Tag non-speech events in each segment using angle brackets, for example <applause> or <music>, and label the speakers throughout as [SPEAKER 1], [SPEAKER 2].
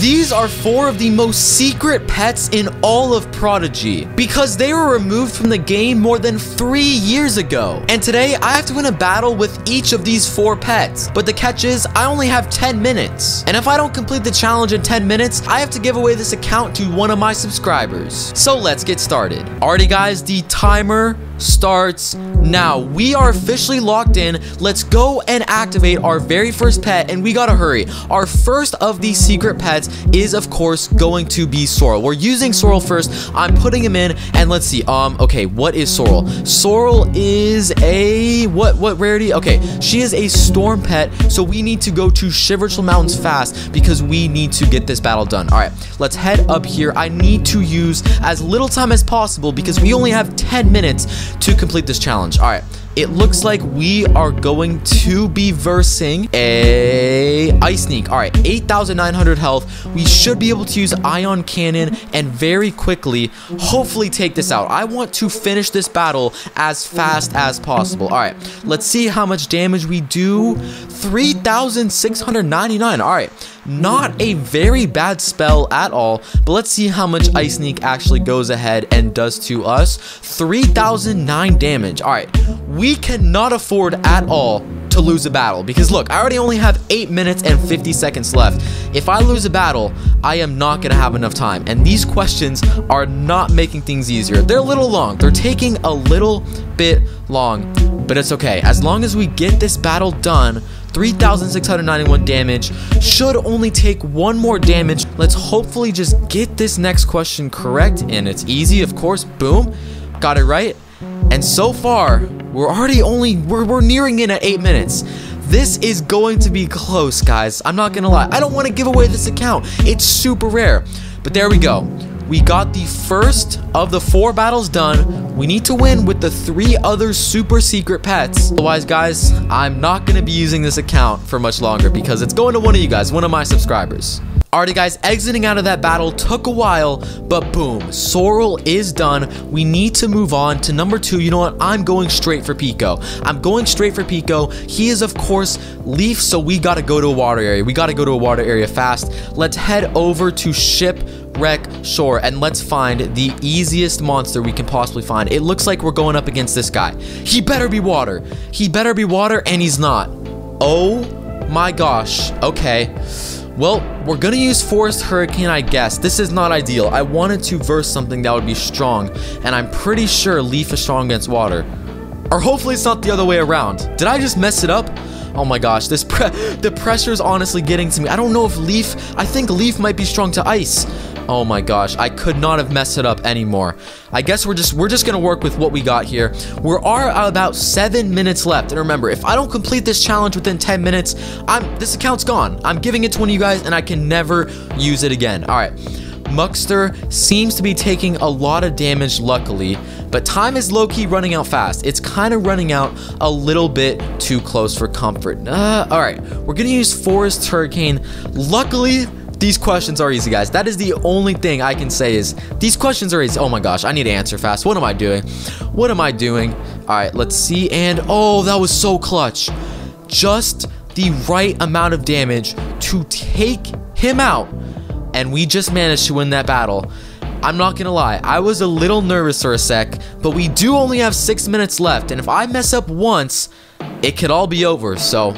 [SPEAKER 1] These are four of the most secret pets in all of Prodigy because they were removed from the game more than three years ago. And today I have to win a battle with each of these four pets. But the catch is I only have 10 minutes. And if I don't complete the challenge in 10 minutes, I have to give away this account to one of my subscribers. So let's get started. Alrighty guys, the timer starts now. We are officially locked in. Let's go and activate our very first pet, and we gotta hurry. Our first of these secret pets is, of course, going to be Sorrel. We're using Sorrel first. I'm putting him in, and let's see. Um, okay, what is Sorrel? Sorrel is a what? What rarity? Okay, she is a storm pet, so we need to go to Shiverchill Mountains fast because we need to get this battle done. All right, let's head up here. I need to use as little time as possible because we only have 10 minutes to complete this challenge. All right, it looks like we are going to be versing a Ice Sneak. All right, 8,900 health. We should be able to use Ion Cannon and very quickly, hopefully take this out. I want to finish this battle as fast as possible. All right, let's see how much damage we do. 3,699. All right, not a very bad spell at all, but let's see how much Ice Sneak actually goes ahead and does to us. 3,009 damage. All right, we cannot afford at all to lose a battle because look, I already only have 8 minutes and 50 seconds left. If I lose a battle, I am not going to have enough time. And these questions are not making things easier. They're a little long. They're taking a little bit long, but it's okay. As long as we get this battle done, 3,691 damage. Should only take one more damage. Let's hopefully just get this next question correct. And it's easy, of course. Boom. Got it right. And so far, we're already only, we're, we're nearing in at 8 minutes. This is going to be close, guys. I'm not going to lie. I don't want to give away this account. It's super rare. But there we go. We got the first of the four battles done. We need to win with the three other super secret pets. Otherwise, guys, I'm not going to be using this account for much longer because it's going to one of you guys, one of my subscribers. Alrighty guys, exiting out of that battle took a while, but boom, Sorrel is done. We need to move on to number two. You know what? I'm going straight for Pico. I'm going straight for Pico. He is, of course, Leaf, so we gotta go to a water area. We gotta go to a water area fast. Let's head over to Shipwreck Shore, and let's find the easiest monster we can possibly find. It looks like we're going up against this guy. He better be water. He better be water, and he's not. Oh my gosh. Okay. Well, we're gonna use Forest Hurricane, I guess. This is not ideal. I wanted to verse something that would be strong, and I'm pretty sure Leaf is strong against water. Or hopefully it's not the other way around. Did I just mess it up? Oh my gosh, this pre <laughs> the pressure is honestly getting to me. I don't know if Leaf, I think Leaf might be strong to ice. Oh my gosh, I could not have messed it up anymore. I guess we're just we're just gonna work with what we got here. We are about seven minutes left, and remember, if I don't complete this challenge within 10 minutes, I'm this account's gone. I'm giving it to one of you guys, and I can never use it again. All right. Muckster seems to be taking a lot of damage, luckily, but time is low-key running out fast. It's kind of running out a little bit too close for comfort. Uh, all right, we're gonna use Forest Hurricane. Luckily, these questions are easy, guys. That is the only thing I can say is these questions are easy. Oh my gosh, I need to answer fast. What am I doing? What am I doing? All right, let's see. And oh, that was so clutch. Just the right amount of damage to take him out. And we just managed to win that battle. I'm not gonna lie, I was a little nervous for a sec, but we do only have six minutes left, and if I mess up once, it could all be over, so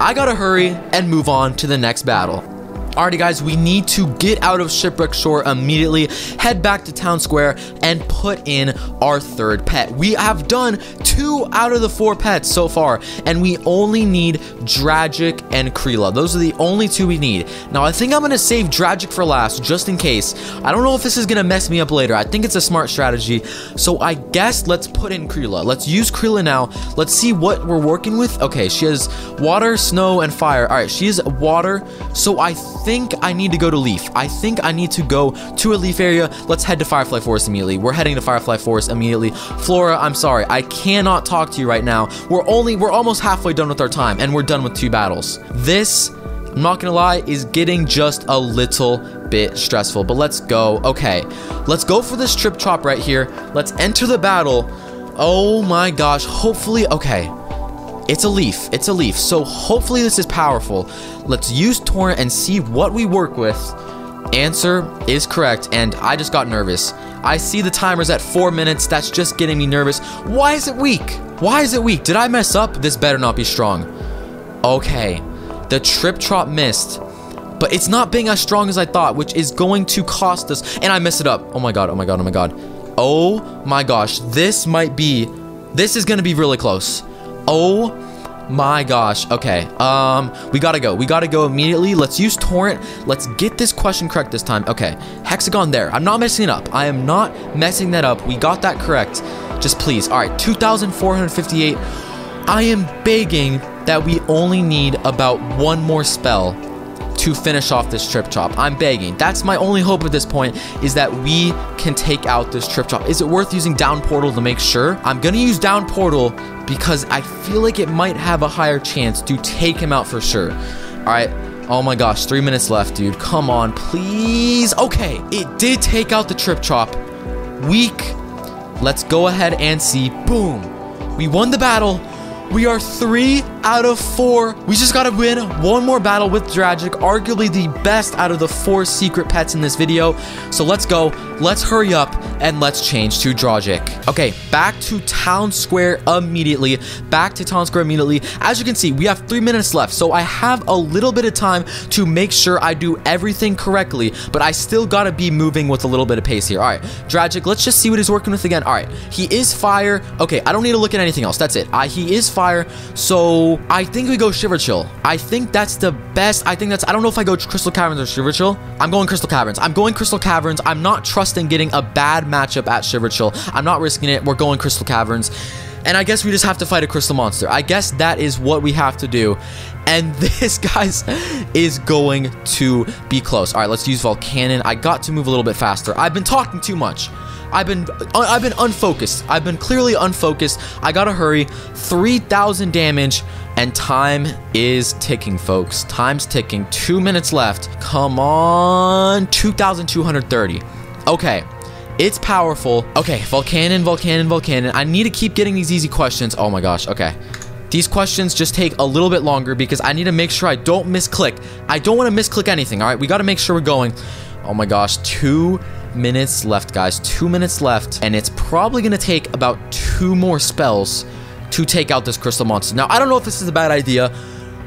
[SPEAKER 1] I gotta hurry and move on to the next battle. Alrighty guys, we need to get out of Shipwreck Shore immediately, head back to Town Square, and put in our third pet. We have done two out of the four pets so far, and we only need Dragic and Krila. Those are the only two we need. Now, I think I'm going to save Dragic for last, just in case. I don't know if this is going to mess me up later. I think it's a smart strategy, so I guess let's put in Krila. Let's use Krila now. Let's see what we're working with. Okay, she has water, snow, and fire. Alright, she is water, so I think I need to go to Leaf. I think I need to go to a Leaf area. Let's head to Firefly Forest immediately. We're heading to Firefly Forest immediately. Flora, I'm sorry. I cannot talk to you right now. We're only, we're almost halfway done with our time, and we're done with two battles. This, I'm not gonna lie, is getting just a little bit stressful, but let's go. Okay, let's go for this trip chop right here. Let's enter the battle. Oh my gosh, hopefully, okay. It's a leaf. It's a leaf. So hopefully this is powerful. Let's use Torrent and see what we work with. answer is correct, and I just got nervous. I see the timer's at four minutes. That's just getting me nervous. Why is it weak? Why is it weak? Did I mess up? This better not be strong. Okay, the trip trot missed, but it's not being as strong as I thought, which is going to cost us. And I messed it up. Oh my god, oh my god, oh my god. Oh my gosh, this might be, this is going to be really close. Oh my gosh. Okay. Um, we gotta go. We gotta go immediately. Let's use torrent. Let's get this question correct this time. Okay. Hexagon there. I'm not messing it up. I am not messing that up. We got that correct. Just please. All right. 2,458. I am begging that we only need about one more spell to finish off this trip chop. I'm begging. That's my only hope at this point is that we can take out this trip chop. Is it worth using down portal to make sure? I'm gonna use down portal because I feel like it might have a higher chance to take him out for sure. All right. Oh my gosh, three minutes left, dude. Come on, please. Okay, it did take out the trip chop. Weak. Let's go ahead and see. Boom. We won the battle. We are three out of four. We just gotta win one more battle with Dragic, arguably the best out of the four secret pets in this video. So let's go, let's hurry up, and let's change to Dragic. Okay, back to Town Square immediately. Back to Town Square immediately. As you can see, we have three minutes left, so I have a little bit of time to make sure I do everything correctly, but I still gotta be moving with a little bit of pace here. All right, Dragic, let's just see what he's working with again. All right, he is fire. Okay, I don't need to look at anything else. That's it. I, he is fire, so I think we go Shiver Chill. I think that's the best. I think that's, I don't know if I go Crystal Caverns or Shiver Chill. I'm going Crystal Caverns. I'm going Crystal Caverns. I'm not trusting getting a bad matchup at Shiver Chill. I'm not risking it. We're going Crystal Caverns. And I guess we just have to fight a Crystal Monster. I guess that is what we have to do. And <laughs> this, guys, is going to be close. All right, let's use Volcannon. I got to move a little bit faster. I've been talking too much. I've been uh, I've been unfocused. I've been clearly unfocused. I gotta hurry. 3,000 damage. And time is ticking, folks. Time's ticking. Two minutes left. Come on. 2,230. Okay. It's powerful. Okay, Volcannon, Volcannon, Volcannon. I need to keep getting these easy questions. Oh my gosh, okay. These questions just take a little bit longer because I need to make sure I don't misclick. I don't want to misclick anything, all right? We got to make sure we're going. Oh my gosh, two minutes left, guys. Two minutes left, and it's probably going to take about two more spells to take out this crystal monster. Now, I don't know if this is a bad idea,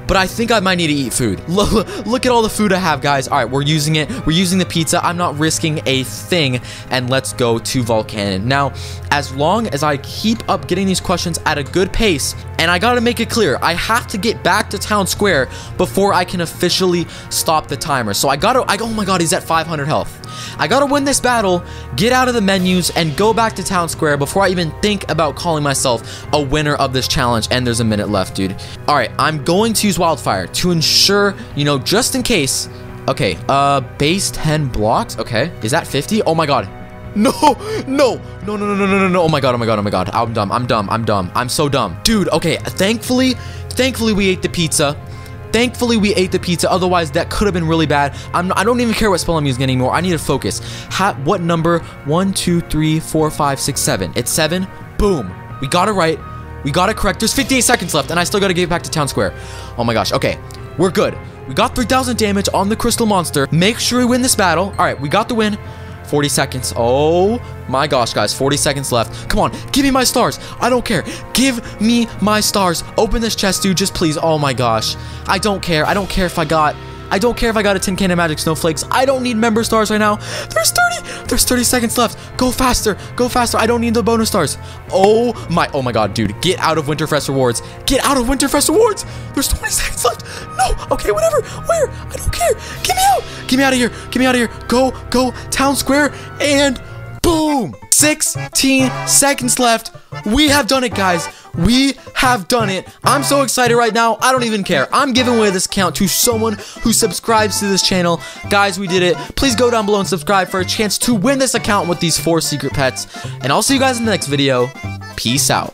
[SPEAKER 1] but I think I might need to eat food. <laughs> Look at all the food I have, guys. All right, we're using it. We're using the pizza. I'm not risking a thing, and let's go to Volcannon. Now, as long as I keep up getting these questions at a good pace, and I gotta make it clear, I have to get back to Town Square before I can officially stop the timer. So I gotta, I, oh my god, he's at 500 health. I gotta win this battle, get out of the menus, and go back to Town Square before I even think about calling myself a winner of this challenge. And there's a minute left, dude. All right, I'm going to use Wildfire to ensure, you know, just in case. Okay, uh, base 10 blocks. Okay, is that 50? Oh my god. <laughs> No, no, no, no, no, no, no, no. Oh my god, oh my god, oh my god. I'm dumb, I'm dumb, I'm dumb. I'm so dumb. Dude, okay, thankfully, thankfully we ate the pizza. Thankfully, we ate the pizza. Otherwise, that could have been really bad. I'm, I don't even care what spell I'm using anymore. I need to focus. Ha what number? One, two, three, four, five, six, seven. It's seven. Boom. We got it right. We got it correct. There's 58 seconds left, and I still got to give it back to Town Square. Oh my gosh. Okay. We're good. We got 3,000 damage on the Crystal Monster. Make sure we win this battle. All right. We got the win. 40 seconds. Oh my gosh, guys. 40 seconds left. Come on. Give me my stars. I don't care. Give me my stars. Open this chest, dude. Just please. Oh my gosh. I don't care. I don't care if I got... I don't care if I got a tin can of magic snowflakes. I don't need member stars right now. There's 30. There's 30 seconds left. Go faster. Go faster. I don't need the bonus stars. Oh my. Oh my god, dude. Get out of Winterfest rewards. Get out of Winterfest rewards. There's 20 seconds left. No. Okay, whatever. Where? I don't care. Get me out. Get me out of here. Get me out of here. Go. Go. Town Square. And boom. 16 seconds left. We have done it, guys. We have done it. I'm so excited right now. I don't even care. I'm giving away this account to someone who subscribes to this channel. Guys, we did it. Please go down below and subscribe for a chance to win this account with these four secret pets. And I'll see you guys in the next video. Peace out.